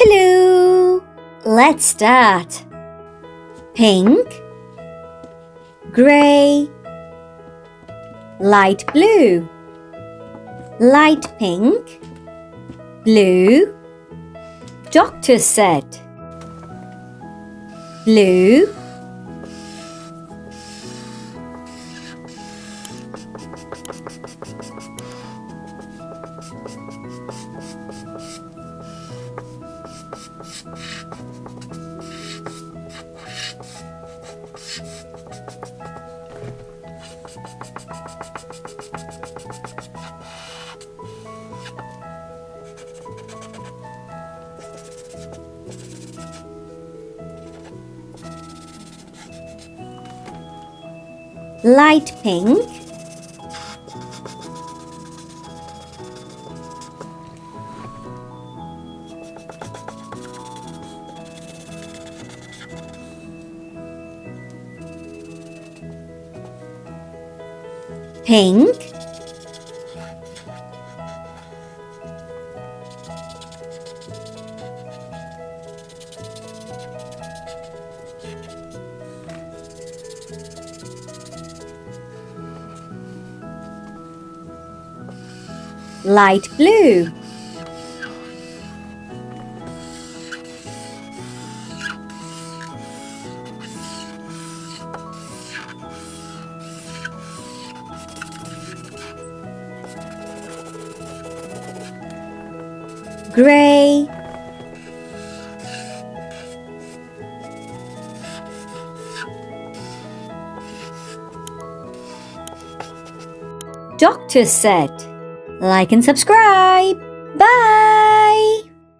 Hello! Let's start. Pink, grey, light blue, light pink, blue. Doctor set, blue, light pink, pink, light blue, grey, Doctor set, like and subscribe. Bye!